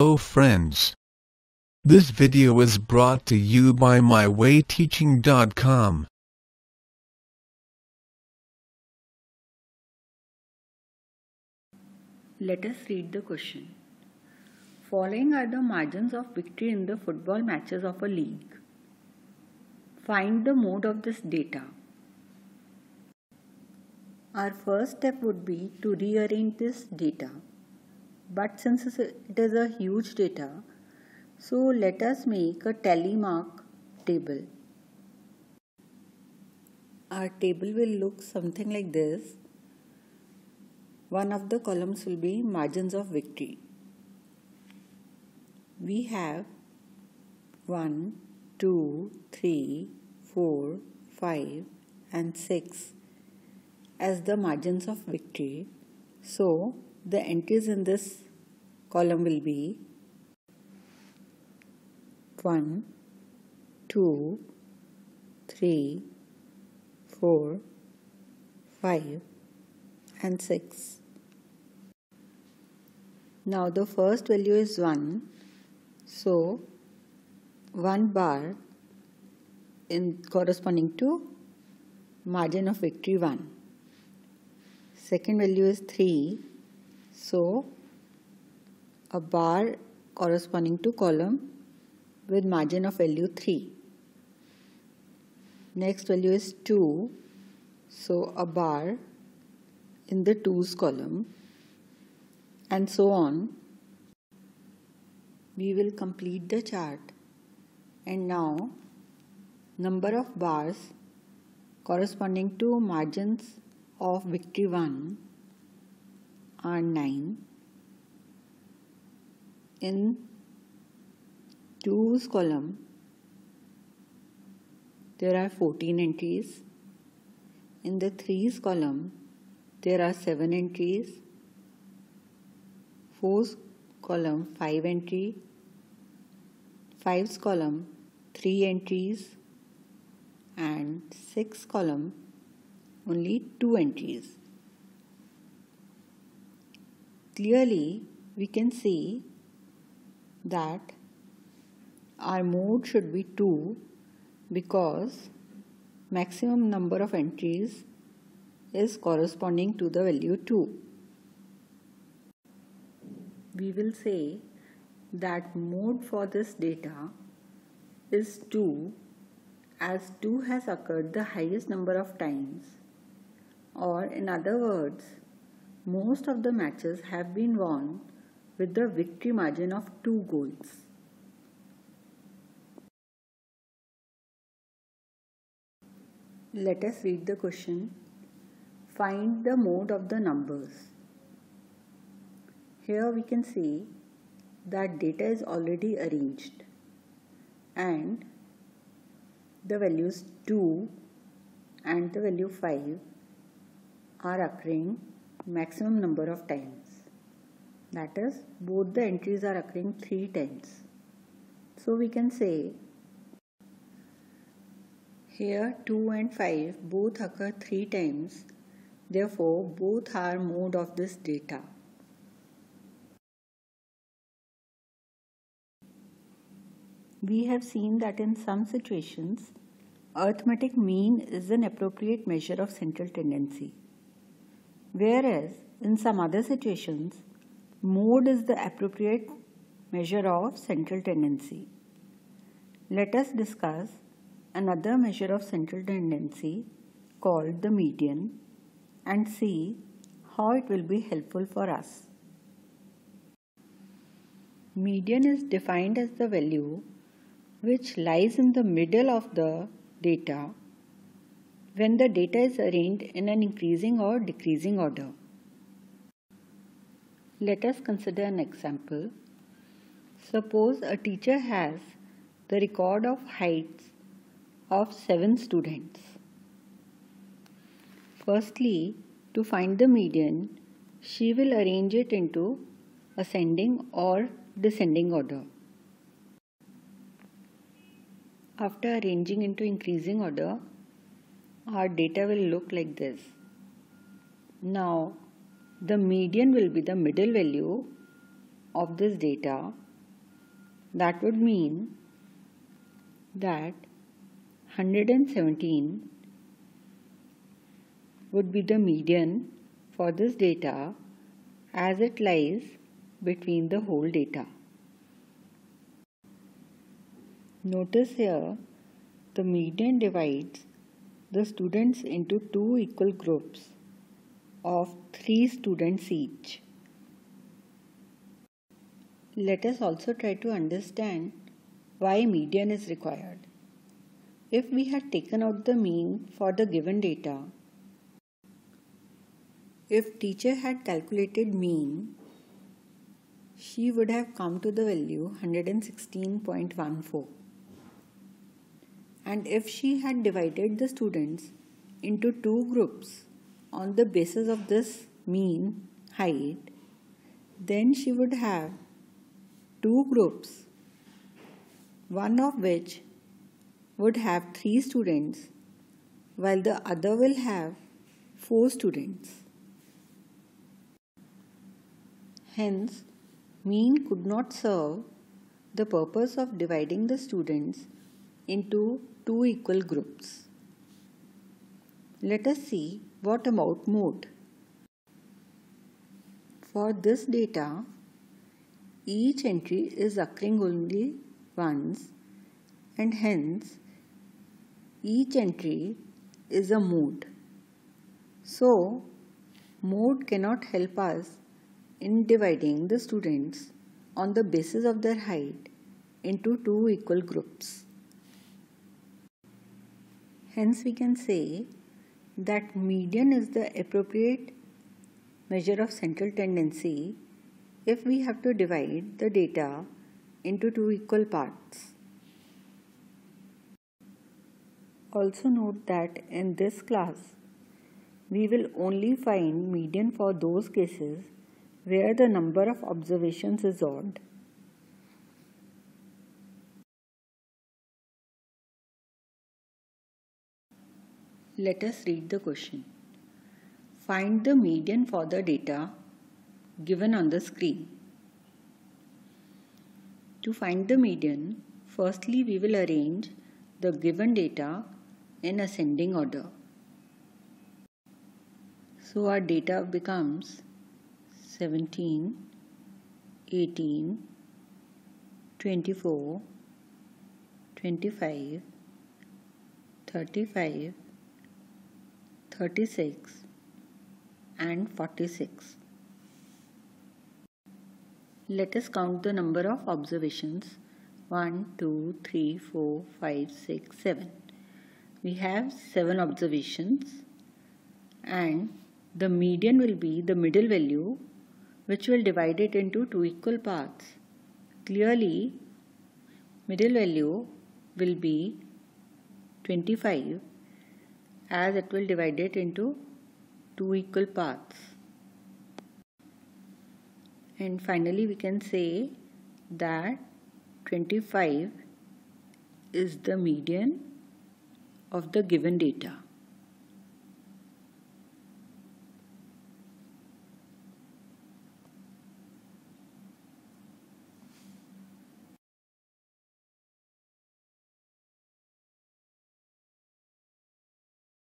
Hello friends. This video is brought to you by mywayteaching.com. Let us read the question. Following are the margins of victory in the football matches of a league. Find the mode of this data. Our first step would be to rearrange this data. But since it is a huge data, so let us make a tally mark table. Our table will look something like this one of the columns will be margins of victory. We have 1, 2, 3, 4, 5 and 6 as the margins of victory. So the entries in this column will be 1, 2, 3, 4, 5 and 6. Now the first value is 1. So 1 bar in corresponding to margin of victory 1. Second value is 3. So a bar corresponding to column with margin of value 3. Next value is 2. So a bar in the 2's column and so on. We will complete the chart and now number of bars corresponding to margins of victory 1 are 9 in 2's column there are 14 entries. In the 3's column there are 7 entries. 4's column 5 entry. 5's column 3 entries. And 6th column only 2 entries. Clearly we can see that our mode should be 2 because maximum number of entries is corresponding to the value 2 we will say that mode for this data is 2 as 2 has occurred the highest number of times. Or in other words most of the matches have been won with the victory margin of 2 goals. Let us read the question. Find the mode of the numbers. Here we can see that data is already arranged and the values 2 and the value 5 are occurring maximum number of times. That is, both the entries are occurring 3 times. So we can say here 2 and 5 both occur 3 times. Therefore, both are mode of this data. we have seen that in some situations, arithmetic mean is an appropriate measure of central tendency. Whereas in some other situations, mode is the appropriate measure of central tendency. Let us discuss another measure of central tendency called the median and see how it will be helpful for us. Median is defined as the value which lies in the middle of the data when the data is arranged in an increasing or decreasing order. Let us consider an example. Suppose a teacher has the record of heights of 7 students. Firstly, to find the median, she will arrange it into ascending or descending order. After arranging into increasing order, our data will look like this. Now, the median will be the middle value of this data That would mean that 117 would be the median for this data as it lies between the whole data. Notice here the median divides the students into two equal groups of three students each. Let us also try to understand why median is required. If we had taken out the mean for the given data, if teacher had calculated mean, she would have come to the value 116.14. And if she had divided the students into two groups on the basis of this mean height, then she would have two groups, one of which would have three students while the other will have four students. Hence, mean could not serve the purpose of dividing the students into two equal groups. Let us see what about mode. For this data, each entry is occurring only once and hence each entry is a mode. So, mode cannot help us in dividing the students on the basis of their height into two equal groups. Hence, we can say that median is the appropriate measure of central tendency if we have to divide the data into two equal parts. Also note that in this class, we will only find median for those cases where the number of observations is odd. Let us read the question. Find the median for the data given on the screen. To find the median, firstly we will arrange the given data in ascending order. So our data becomes 17, 18, 24, 25, 35, 36 and 46. Let us count the number of observations 1, 2, 3, 4, 5, 6, 7. We have 7 observations and the median will be the middle value which will divide it into two equal parts. Clearly, middle value will be 25 as it will divide it into two equal parts. And finally we can say that 25 is the median of the given data.